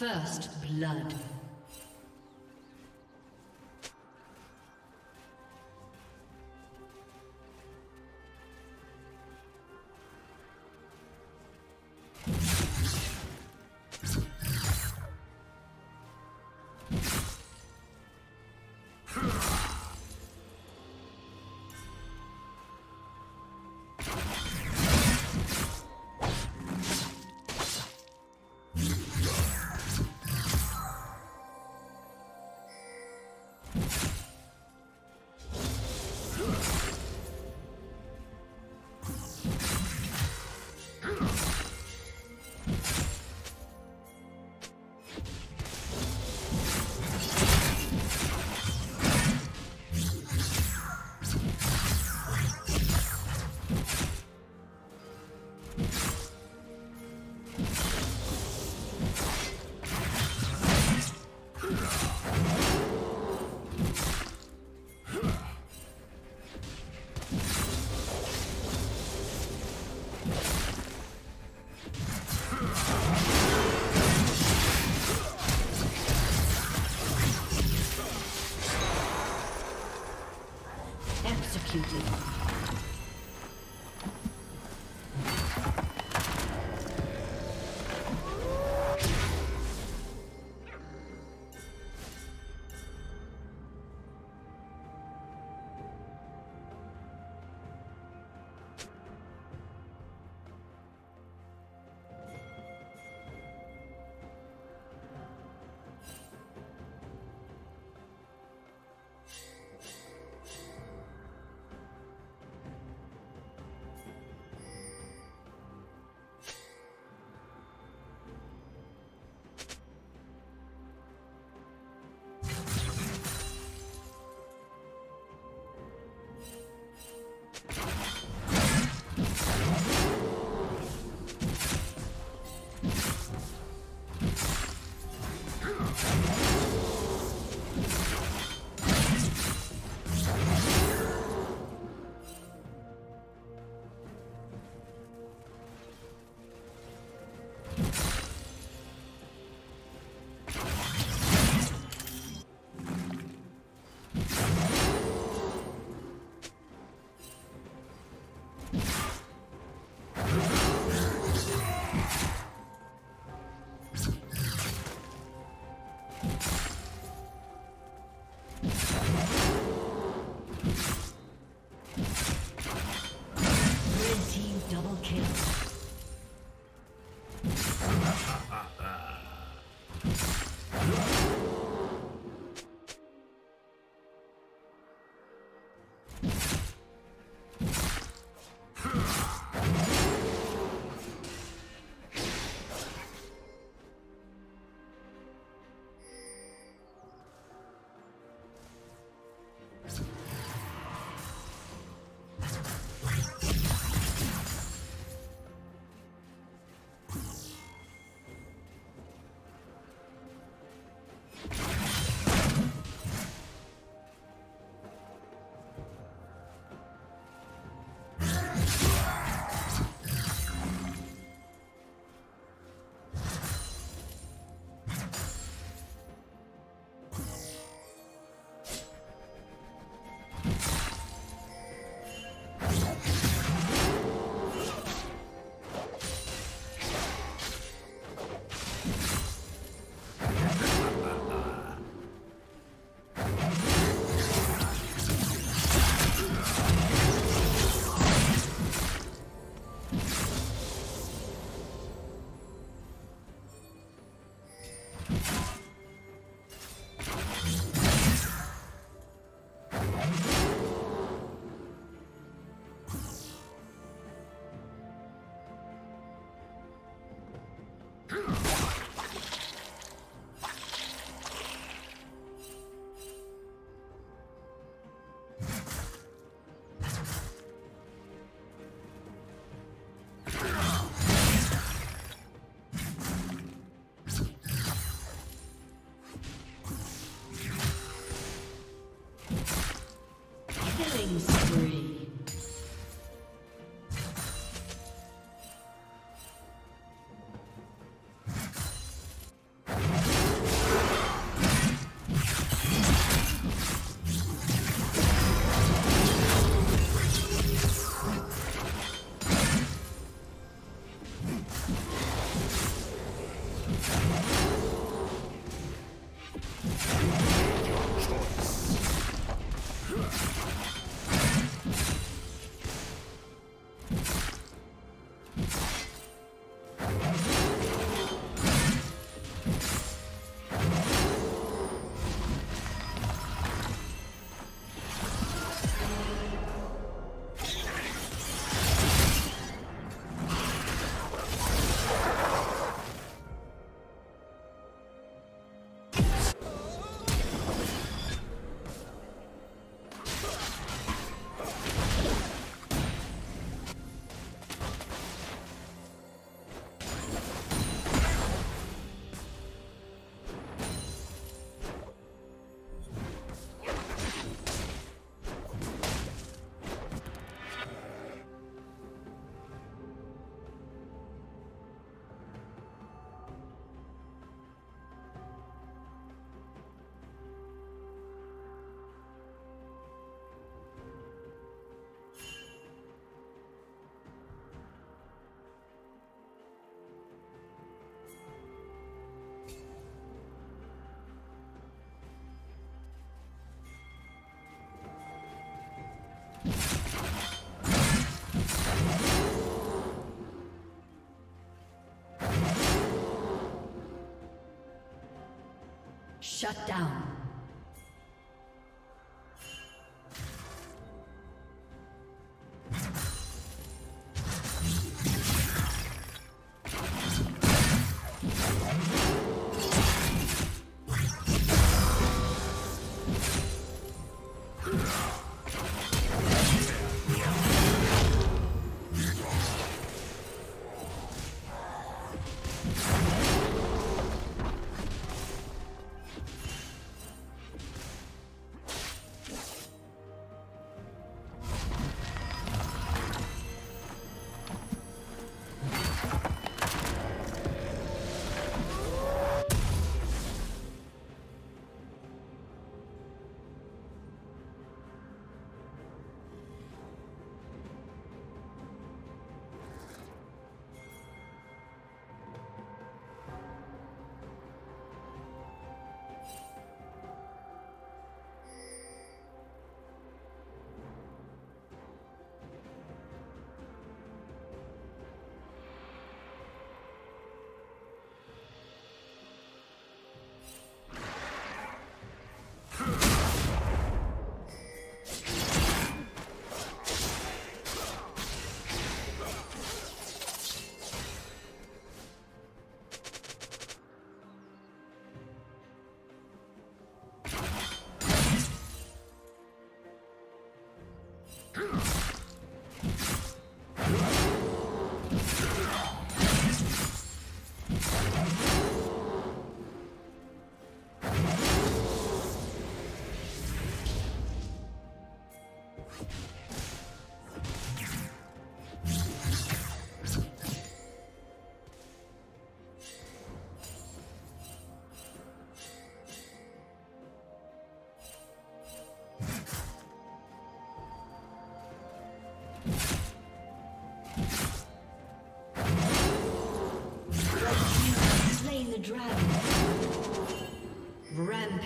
First blood. Shut down.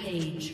Rampage.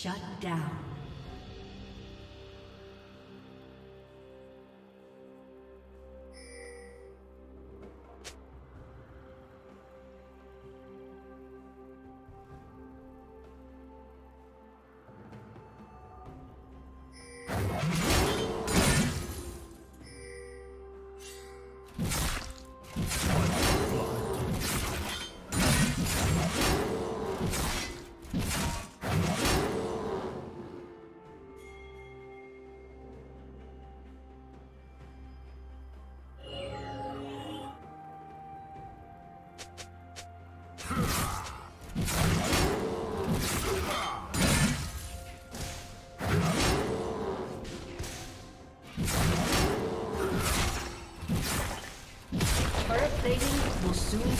Shut down.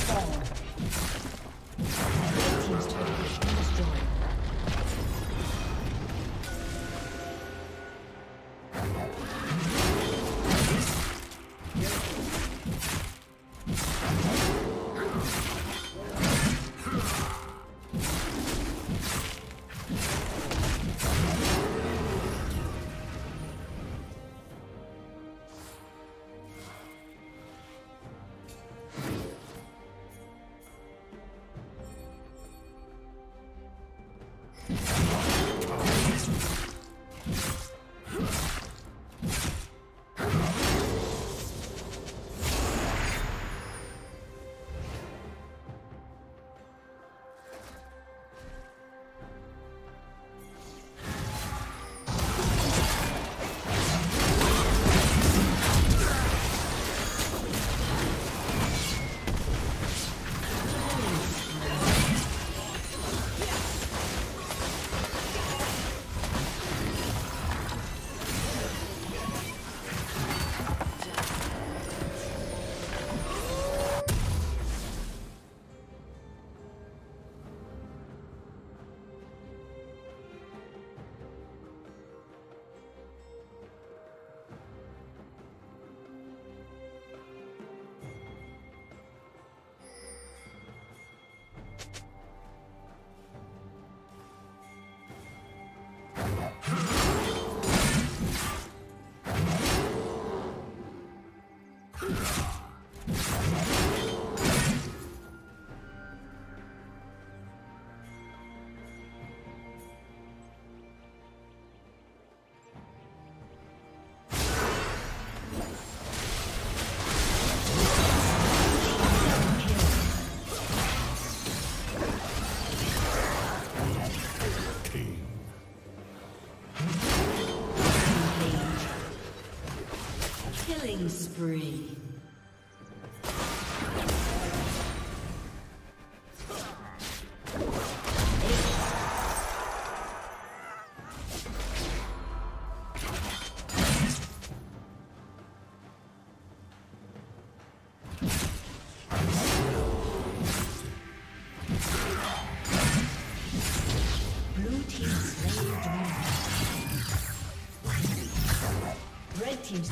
Fall.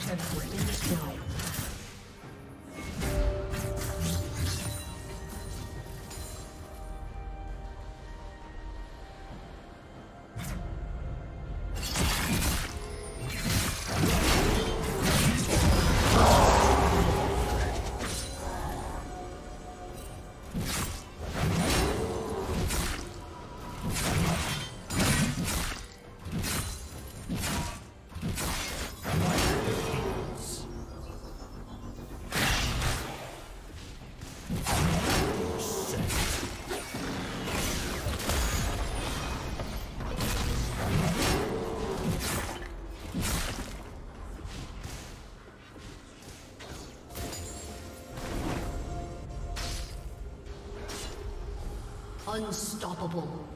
Red team's Unstoppable.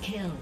Kill.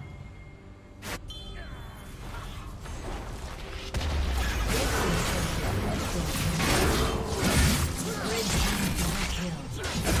Kill.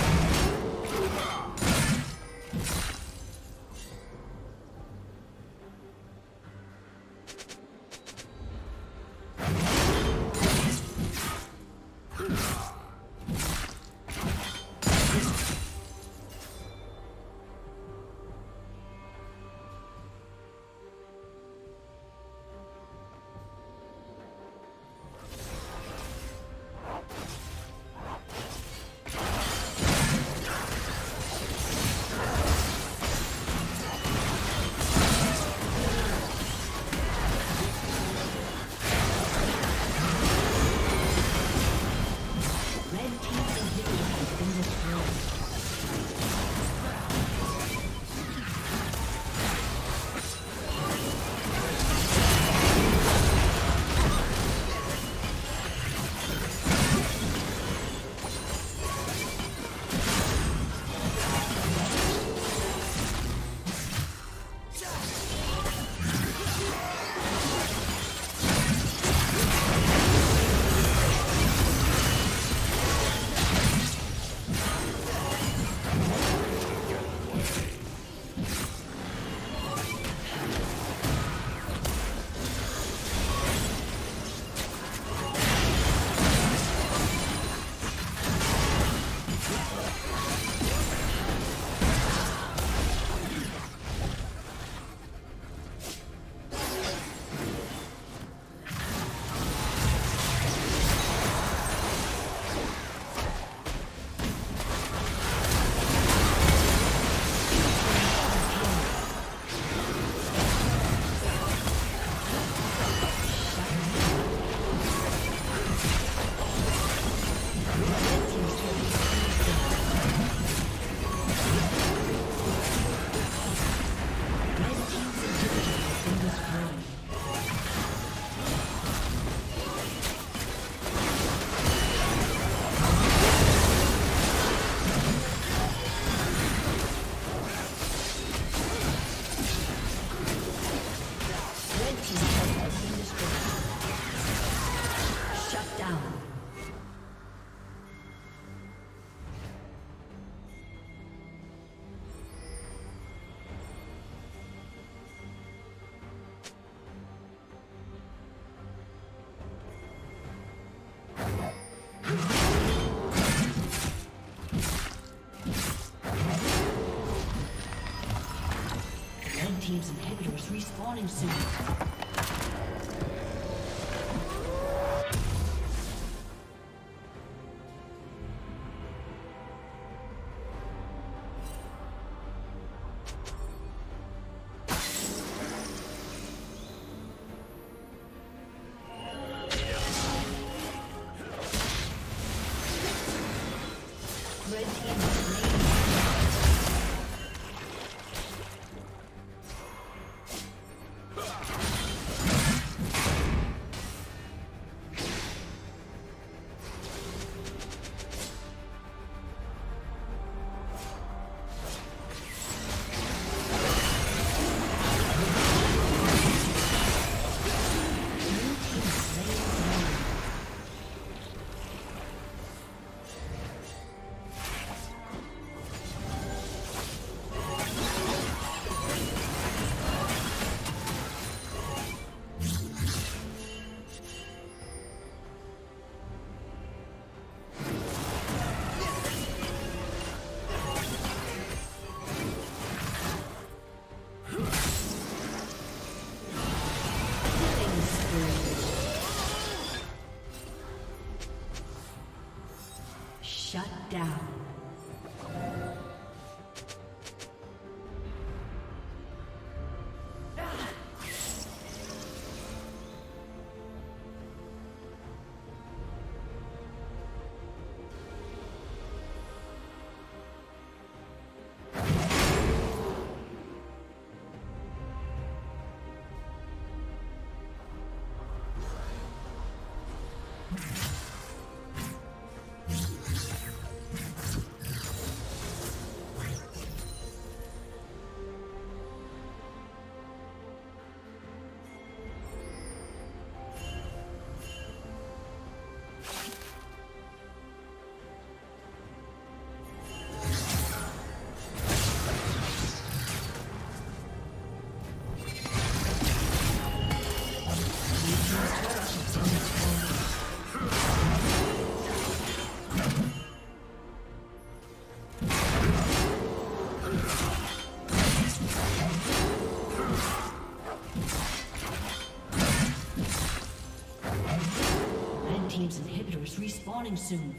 Respawning soon. Spawning soon.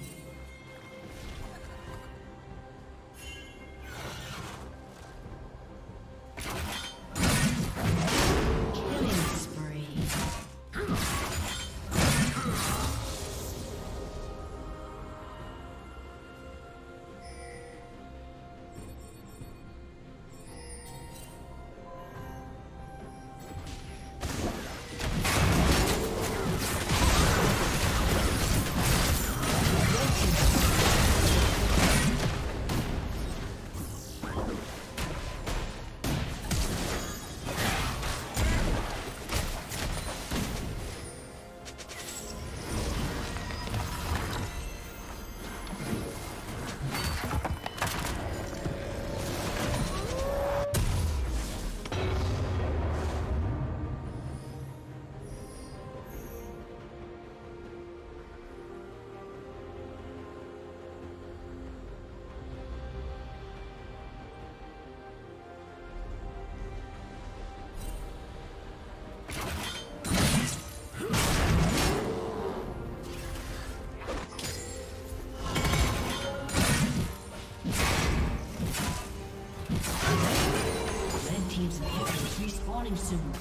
Soon.